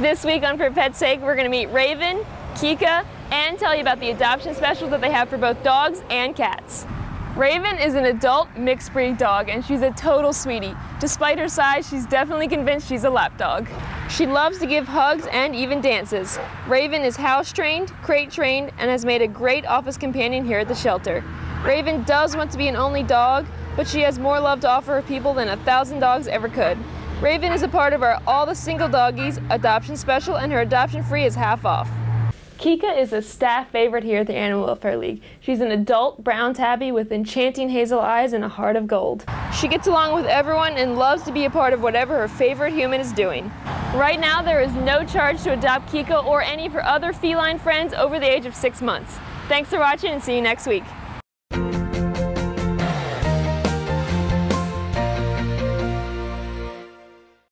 This week on For Pet's Sake, we're going to meet Raven, Kika, and tell you about the adoption specials that they have for both dogs and cats. Raven is an adult mixed breed dog and she's a total sweetie. Despite her size, she's definitely convinced she's a lap dog. She loves to give hugs and even dances. Raven is house trained, crate trained, and has made a great office companion here at the shelter. Raven does want to be an only dog, but she has more love to offer her people than a thousand dogs ever could. Raven is a part of our All the Single Doggies adoption special, and her adoption free is half off. Kika is a staff favorite here at the Animal Welfare League. She's an adult brown tabby with enchanting hazel eyes and a heart of gold. She gets along with everyone and loves to be a part of whatever her favorite human is doing. Right now, there is no charge to adopt Kika or any of her other feline friends over the age of six months. Thanks for watching and see you next week.